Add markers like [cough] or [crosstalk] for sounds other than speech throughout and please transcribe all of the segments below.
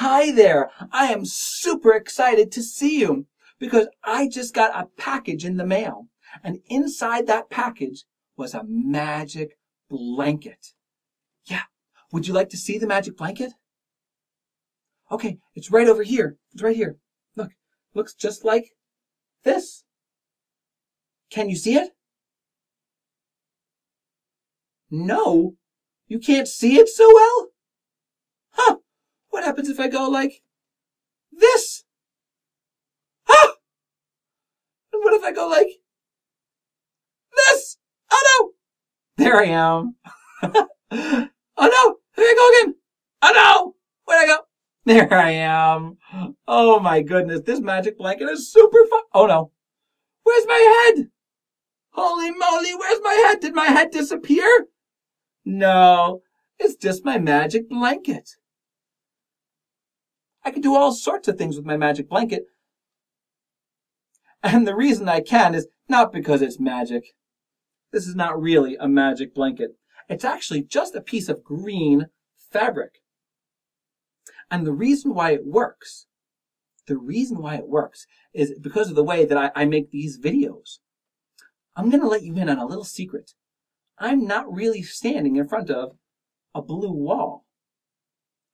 Hi there. I am super excited to see you because I just got a package in the mail. And inside that package was a magic blanket. Yeah. Would you like to see the magic blanket? Okay, it's right over here. It's right here. Look, looks just like this. Can you see it? No, you can't see it so well? Happens if I go like this? Huh? And what if I go like this? Oh no! There I am. [laughs] oh no! Here I go again! Oh no! Where'd I go? There I am. Oh my goodness, this magic blanket is super fun. Oh no. Where's my head? Holy moly, where's my head? Did my head disappear? No, it's just my magic blanket. I can do all sorts of things with my magic blanket. And the reason I can is not because it's magic. This is not really a magic blanket. It's actually just a piece of green fabric. And the reason why it works, the reason why it works is because of the way that I, I make these videos. I'm going to let you in on a little secret. I'm not really standing in front of a blue wall.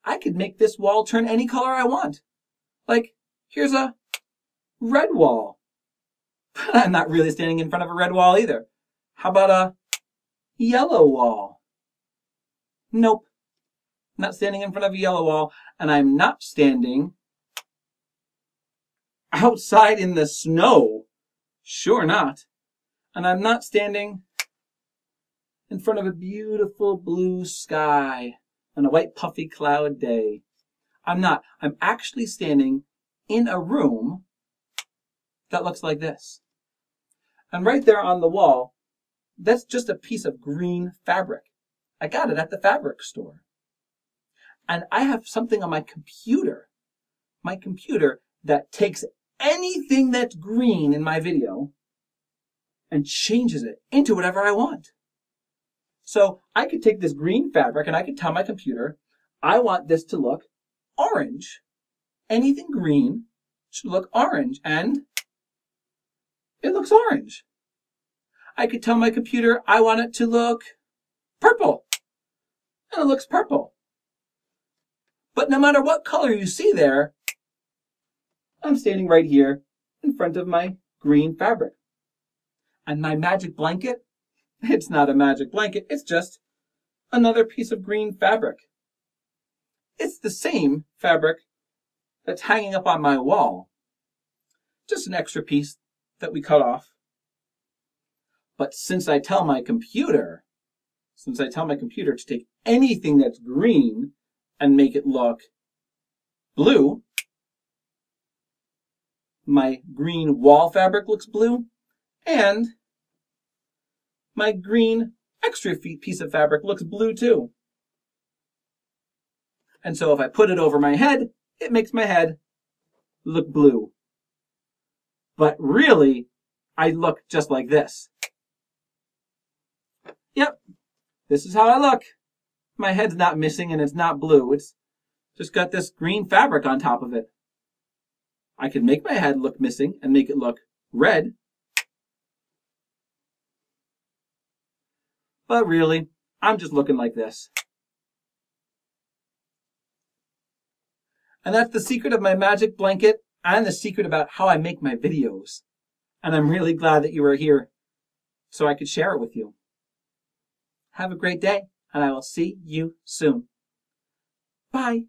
I could make this wall turn any color I want. Like, here's a red wall. But [laughs] I'm not really standing in front of a red wall either. How about a yellow wall? Nope. Not standing in front of a yellow wall, and I'm not standing outside in the snow. Sure not. And I'm not standing in front of a beautiful blue sky on a white puffy cloud day. I'm not. I'm actually standing in a room that looks like this. And right there on the wall, that's just a piece of green fabric. I got it at the fabric store. And I have something on my computer, my computer that takes anything that's green in my video and changes it into whatever I want. So I could take this green fabric and I could tell my computer, I want this to look orange. Anything green should look orange and it looks orange. I could tell my computer I want it to look purple and it looks purple. But no matter what color you see there, I'm standing right here in front of my green fabric. And my magic blanket, it's not a magic blanket, it's just another piece of green fabric. It's the same fabric that's hanging up on my wall. Just an extra piece that we cut off. But since I tell my computer, since I tell my computer to take anything that's green and make it look blue, my green wall fabric looks blue, and my green extra feet piece of fabric looks blue too. And so if I put it over my head, it makes my head look blue. But really, I look just like this. Yep, this is how I look. My head's not missing and it's not blue. It's just got this green fabric on top of it. I can make my head look missing and make it look red. But really, I'm just looking like this. And that's the secret of my magic blanket and the secret about how I make my videos. And I'm really glad that you were here so I could share it with you. Have a great day, and I will see you soon. Bye.